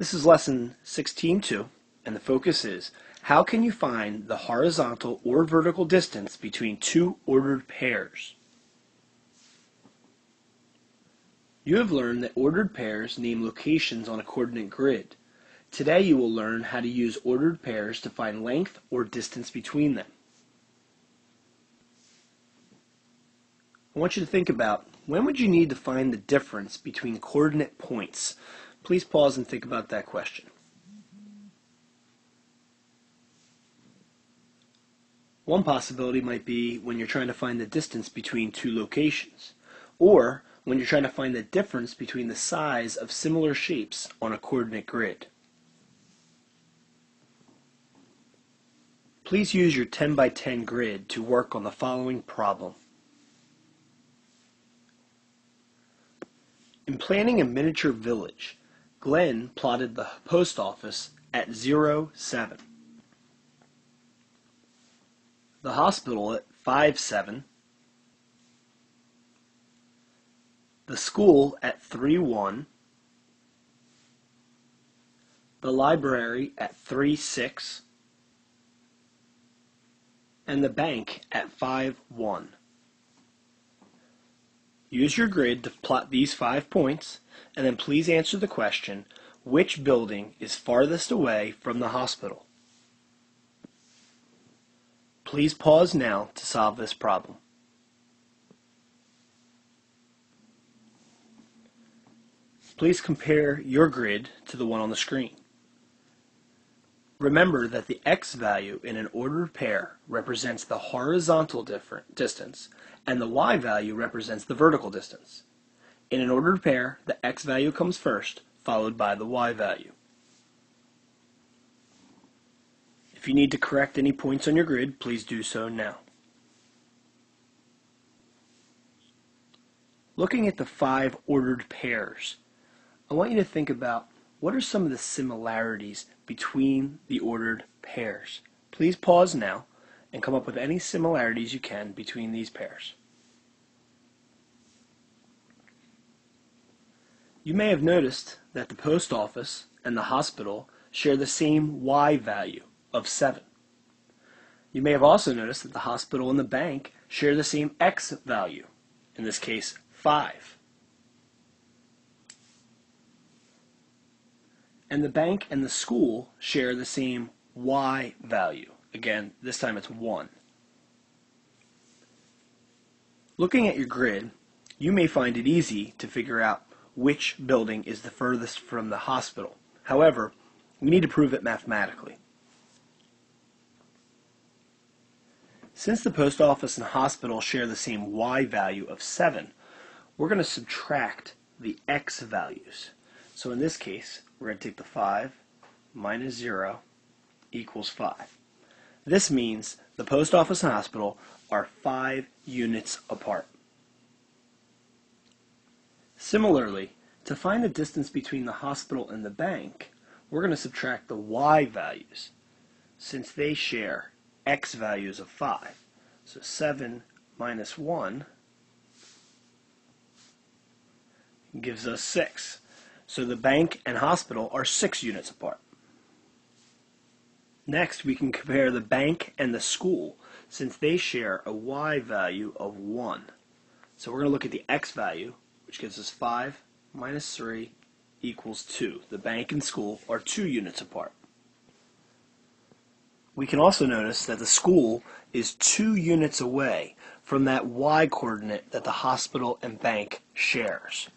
This is lesson 16.2, and the focus is, how can you find the horizontal or vertical distance between two ordered pairs? You have learned that ordered pairs name locations on a coordinate grid. Today you will learn how to use ordered pairs to find length or distance between them. I want you to think about when would you need to find the difference between coordinate points? Please pause and think about that question. One possibility might be when you're trying to find the distance between two locations, or when you're trying to find the difference between the size of similar shapes on a coordinate grid. Please use your 10 by 10 grid to work on the following problem. In planning a miniature village, Glenn plotted the post office at 0, 7, the hospital at 5, 7, the school at 3, 1, the library at 3, 6, and the bank at 5, 1. Use your grid to plot these five points, and then please answer the question, which building is farthest away from the hospital? Please pause now to solve this problem. Please compare your grid to the one on the screen. Remember that the x value in an ordered pair represents the horizontal distance and the y value represents the vertical distance. In an ordered pair, the x value comes first, followed by the y value. If you need to correct any points on your grid, please do so now. Looking at the five ordered pairs, I want you to think about what are some of the similarities between the ordered pairs? Please pause now and come up with any similarities you can between these pairs. You may have noticed that the post office and the hospital share the same Y value of 7. You may have also noticed that the hospital and the bank share the same X value, in this case 5. And the bank and the school share the same Y value. Again, this time it's 1. Looking at your grid, you may find it easy to figure out which building is the furthest from the hospital. However, we need to prove it mathematically. Since the post office and hospital share the same Y value of 7, we're going to subtract the X values. So in this case, we're going to take the 5 minus 0 equals 5. This means the post office and hospital are 5 units apart. Similarly, to find the distance between the hospital and the bank, we're going to subtract the y values since they share x values of 5. So 7 minus 1 gives us 6. So the bank and hospital are 6 units apart. Next, we can compare the bank and the school since they share a y value of 1. So we're going to look at the x value, which gives us 5 minus 3 equals 2. The bank and school are 2 units apart. We can also notice that the school is 2 units away from that y coordinate that the hospital and bank shares.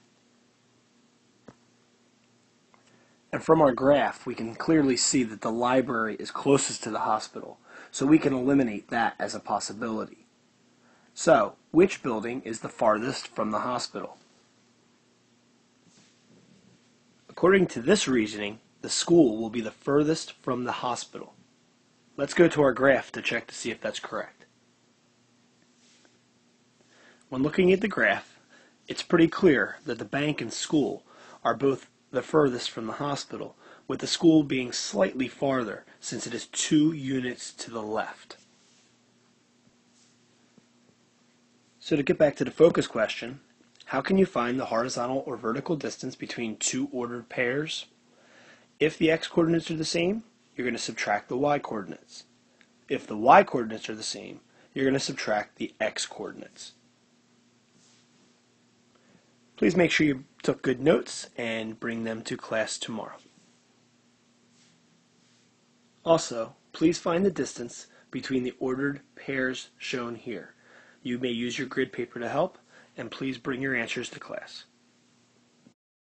And from our graph, we can clearly see that the library is closest to the hospital, so we can eliminate that as a possibility. So, which building is the farthest from the hospital? According to this reasoning, the school will be the furthest from the hospital. Let's go to our graph to check to see if that's correct. When looking at the graph, it's pretty clear that the bank and school are both the furthest from the hospital, with the school being slightly farther since it is two units to the left. So to get back to the focus question, how can you find the horizontal or vertical distance between two ordered pairs? If the x coordinates are the same, you're going to subtract the y coordinates. If the y coordinates are the same, you're going to subtract the x coordinates. Please make sure you took good notes and bring them to class tomorrow. Also, please find the distance between the ordered pairs shown here. You may use your grid paper to help, and please bring your answers to class.